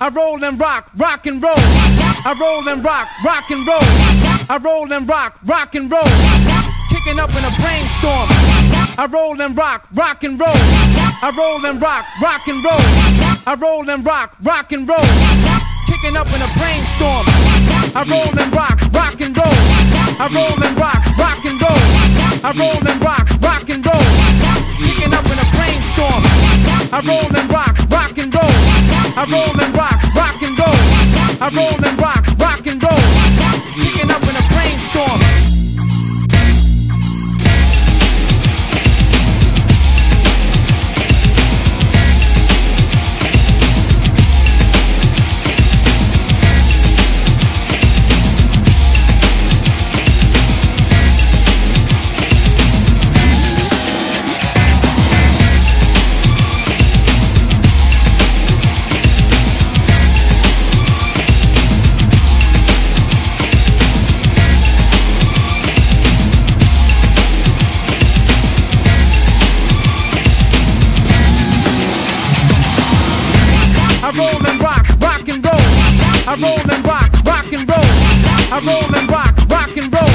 I roll and rock, rock and roll. I roll and rock, rock and roll. I roll and rock, rock and roll. Kicking up in a brainstorm. I roll and rock, rock and roll. I roll and rock, rock and roll. I roll and rock, rock and roll. Kicking up in a brainstorm. I roll and rock, rock and roll. I roll and rock, rock and roll. I roll and rock, rock and roll. Kicking up in a brainstorm. I roll I roll and rock, rock and roll. I roll and rock, rock and roll. I roll and rock, rock and roll. I roll and rock, rock and roll. I roll and rock, rock and roll.